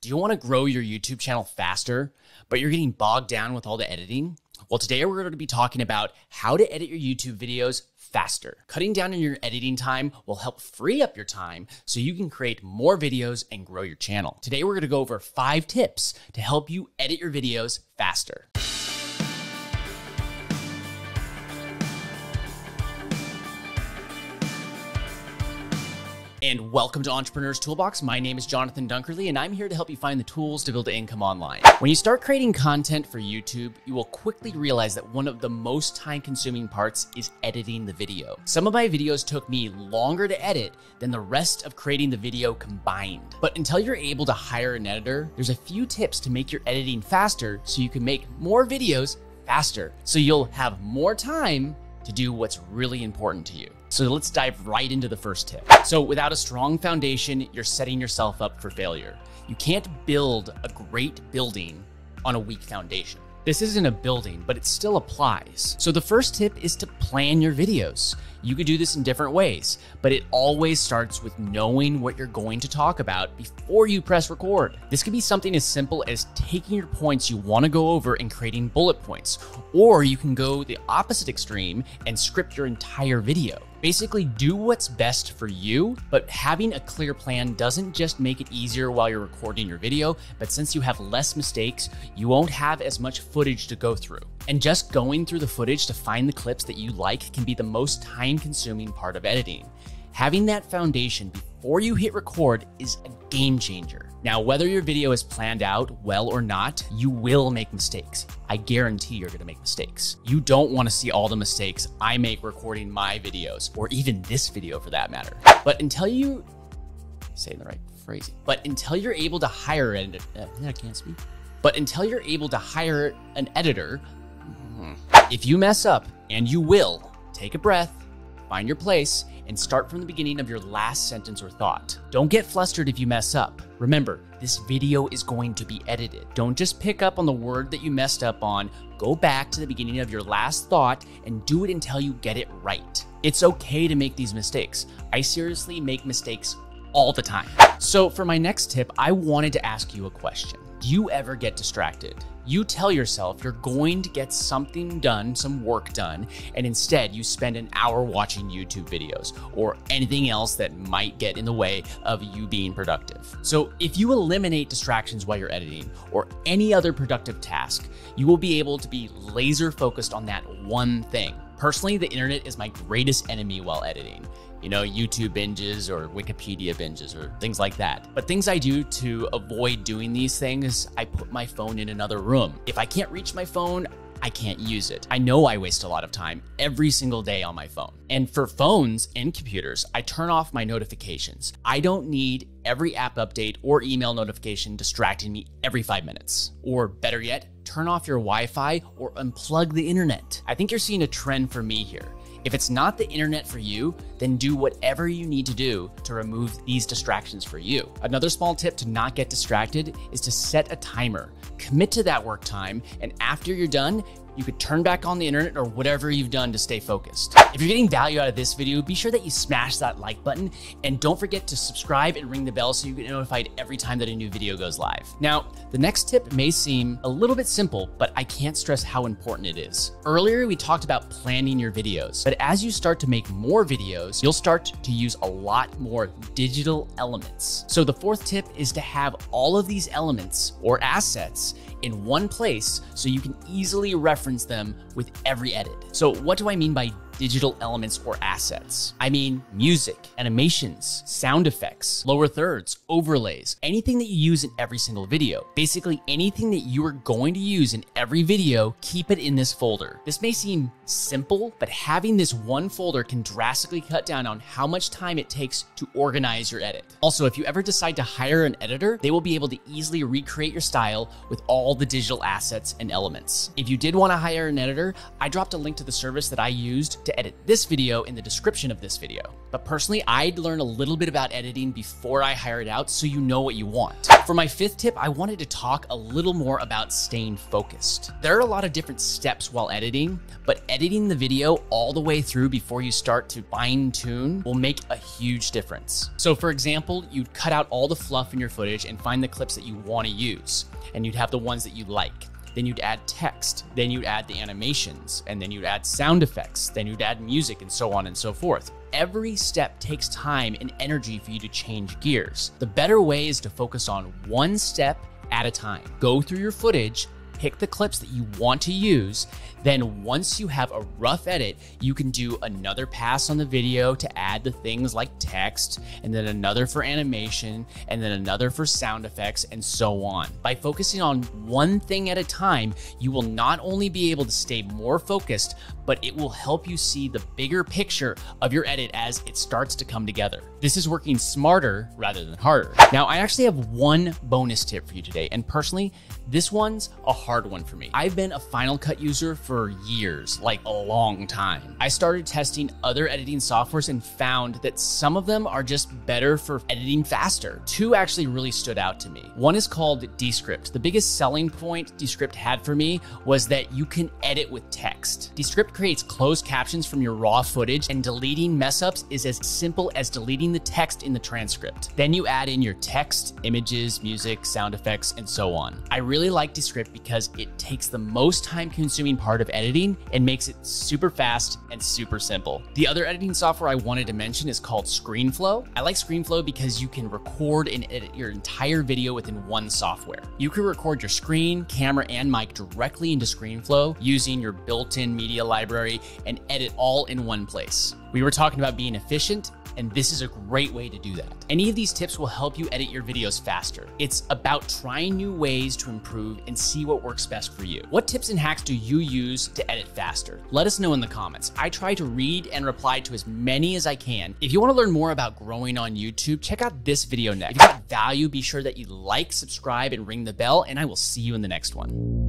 Do you want to grow your YouTube channel faster, but you're getting bogged down with all the editing? Well, today we're going to be talking about how to edit your YouTube videos faster. Cutting down on your editing time will help free up your time so you can create more videos and grow your channel. Today we're going to go over five tips to help you edit your videos faster. And welcome to Entrepreneur's Toolbox. My name is Jonathan Dunkerley, and I'm here to help you find the tools to build income online. When you start creating content for YouTube, you will quickly realize that one of the most time consuming parts is editing the video. Some of my videos took me longer to edit than the rest of creating the video combined. But until you're able to hire an editor, there's a few tips to make your editing faster so you can make more videos faster. So you'll have more time to do what's really important to you. So let's dive right into the first tip. So without a strong foundation, you're setting yourself up for failure. You can't build a great building on a weak foundation. This isn't a building, but it still applies. So the first tip is to plan your videos. You could do this in different ways, but it always starts with knowing what you're going to talk about before you press record. This could be something as simple as taking your points you want to go over and creating bullet points, or you can go the opposite extreme and script your entire video. Basically, do what's best for you, but having a clear plan doesn't just make it easier while you're recording your video, but since you have less mistakes, you won't have as much footage to go through. And just going through the footage to find the clips that you like can be the most time consuming part of editing. Having that foundation before you hit record is a game changer. Now, whether your video is planned out well or not, you will make mistakes. I guarantee you're gonna make mistakes. You don't wanna see all the mistakes I make recording my videos, or even this video for that matter. But until you, saying the right phrasing, but until you're able to hire an, uh, I can't speak. But until you're able to hire an editor, if you mess up, and you will, take a breath, find your place, and start from the beginning of your last sentence or thought. Don't get flustered if you mess up. Remember, this video is going to be edited. Don't just pick up on the word that you messed up on. Go back to the beginning of your last thought and do it until you get it right. It's okay to make these mistakes. I seriously make mistakes all the time. So, for my next tip, I wanted to ask you a question. Do you ever get distracted? You tell yourself you're going to get something done, some work done, and instead you spend an hour watching YouTube videos or anything else that might get in the way of you being productive. So, if you eliminate distractions while you're editing or any other productive task, you will be able to be laser focused on that one thing. Personally, the internet is my greatest enemy while editing you know, YouTube binges or Wikipedia binges or things like that. But things I do to avoid doing these things, I put my phone in another room. If I can't reach my phone, I can't use it. I know I waste a lot of time every single day on my phone. And for phones and computers, I turn off my notifications. I don't need every app update or email notification distracting me every five minutes. Or better yet, turn off your Wi Fi or unplug the internet. I think you're seeing a trend for me here. If it's not the internet for you, then do whatever you need to do to remove these distractions for you. Another small tip to not get distracted is to set a timer. Commit to that work time, and after you're done, you could turn back on the internet or whatever you've done to stay focused. If you're getting value out of this video, be sure that you smash that like button and don't forget to subscribe and ring the bell so you get notified every time that a new video goes live. Now, the next tip may seem a little bit simple, but I can't stress how important it is. Earlier, we talked about planning your videos, but as you start to make more videos, you'll start to use a lot more digital elements. So the fourth tip is to have all of these elements or assets in one place so you can easily reference them with every edit. So, what do I mean by digital elements or assets. I mean, music, animations, sound effects, lower thirds, overlays, anything that you use in every single video. Basically, anything that you are going to use in every video, keep it in this folder. This may seem simple, but having this one folder can drastically cut down on how much time it takes to organize your edit. Also, if you ever decide to hire an editor, they will be able to easily recreate your style with all the digital assets and elements. If you did want to hire an editor, I dropped a link to the service that I used to edit this video in the description of this video. But personally, I'd learn a little bit about editing before I hire it out so you know what you want. For my fifth tip, I wanted to talk a little more about staying focused. There are a lot of different steps while editing, but editing editing the video all the way through before you start to fine tune will make a huge difference. So for example, you'd cut out all the fluff in your footage and find the clips that you want to use, and you'd have the ones that you like. Then you'd add text, then you'd add the animations, and then you'd add sound effects, then you'd add music, and so on and so forth. Every step takes time and energy for you to change gears. The better way is to focus on one step at a time. Go through your footage, pick the clips that you want to use. Then, once you have a rough edit, you can do another pass on the video to add the things like text, and then another for animation, and then another for sound effects, and so on. By focusing on one thing at a time, you will not only be able to stay more focused, but it will help you see the bigger picture of your edit as it starts to come together. This is working smarter rather than harder. Now, I actually have one bonus tip for you today, and personally, this one's a hard one for me. I've been a Final Cut user for years, like a long time. I started testing other editing softwares and found that some of them are just better for editing faster. Two actually really stood out to me. One is called Descript. The biggest selling point Descript had for me was that you can edit with text. Descript creates closed captions from your raw footage, and deleting mess ups is as simple as deleting the text in the transcript. Then you add in your text, images, music, sound effects, and so on. I really like Descript because it takes the most time consuming part of editing and makes it super fast and super simple. The other editing software I wanted to mention is called ScreenFlow. I like ScreenFlow because you can record and edit your entire video within one software. You can record your screen, camera, and mic directly into ScreenFlow using your built in media library and edit all in one place. We were talking about being efficient, and this is a great way to do that. Any of these tips will help you edit your videos faster. It's about trying new ways to improve and see what works best for you. What tips and hacks do you use to edit faster? Let us know in the comments. I try to read and reply to as many as I can. If you want to learn more about growing on YouTube, check out this video next. If you got value, be sure that you like, subscribe, and ring the bell, and I will see you in the next one.